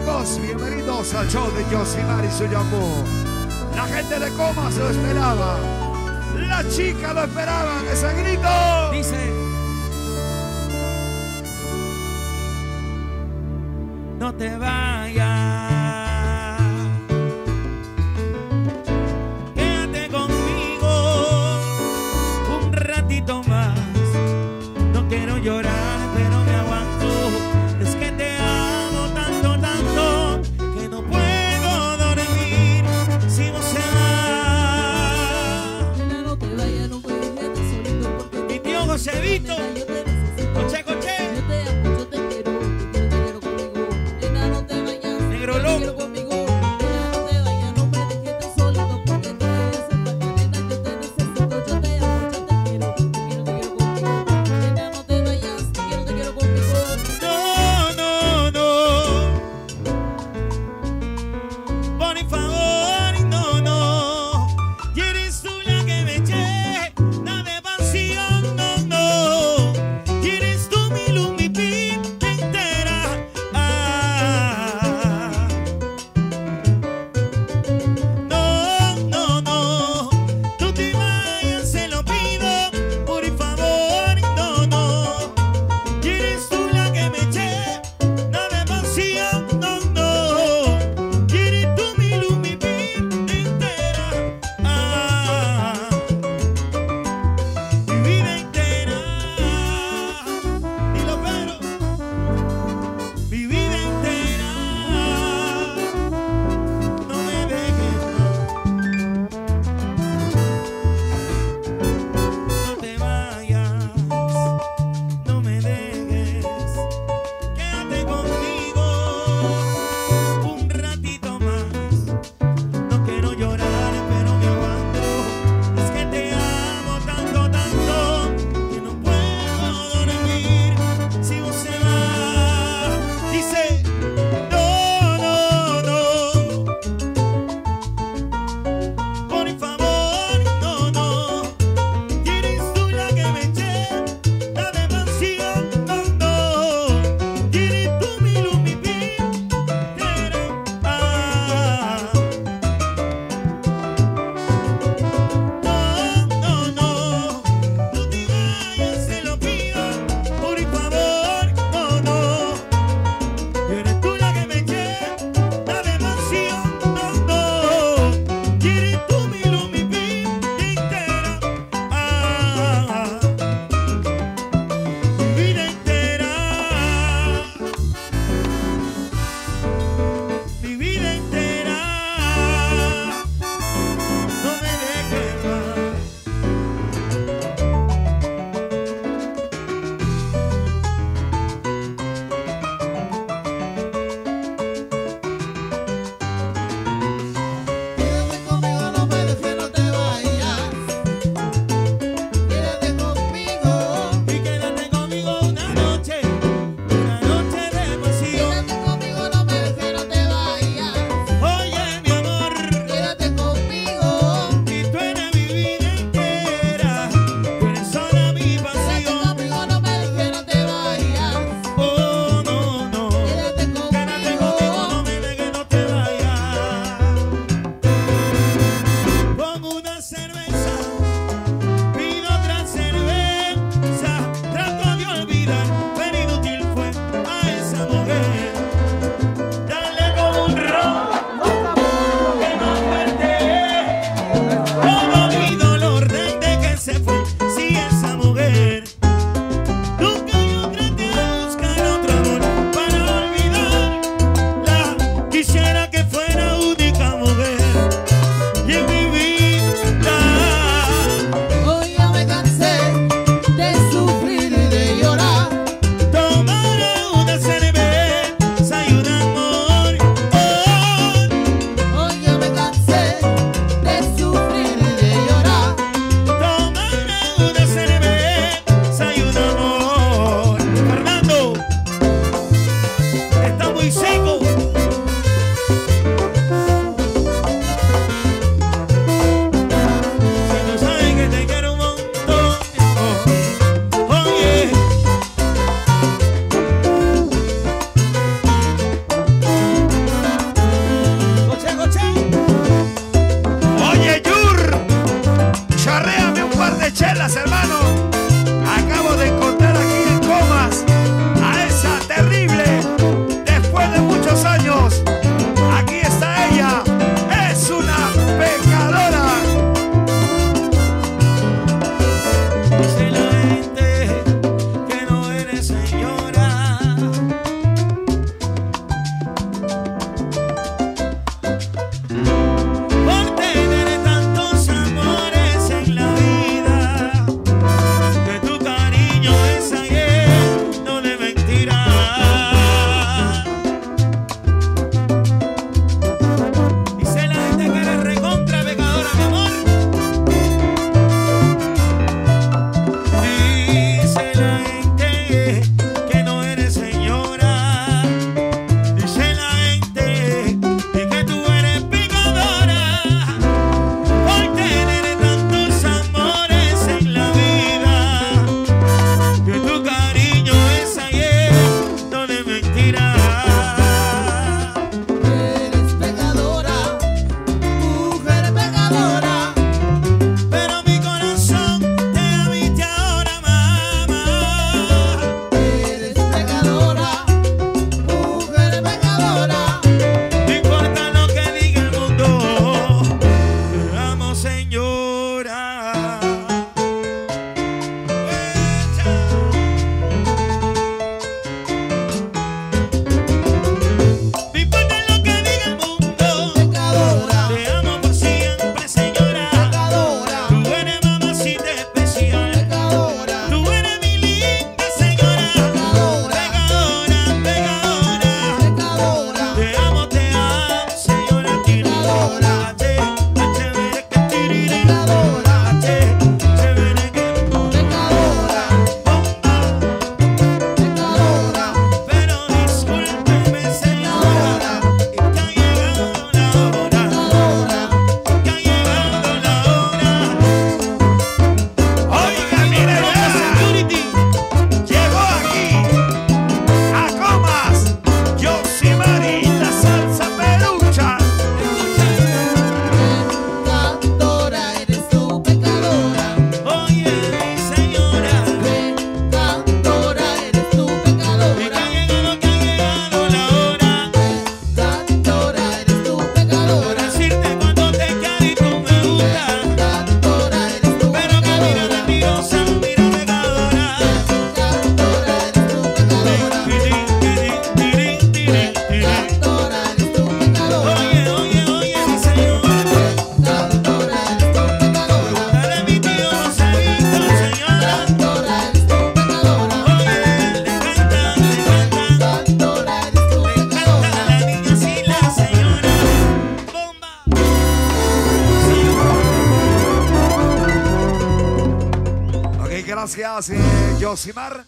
amigos, bienvenidos al show de Josimar y su Yamú. La gente de Coma se lo esperaba. La chica lo esperaban, ese grito. Dice. No te vayas. Que hace Josimar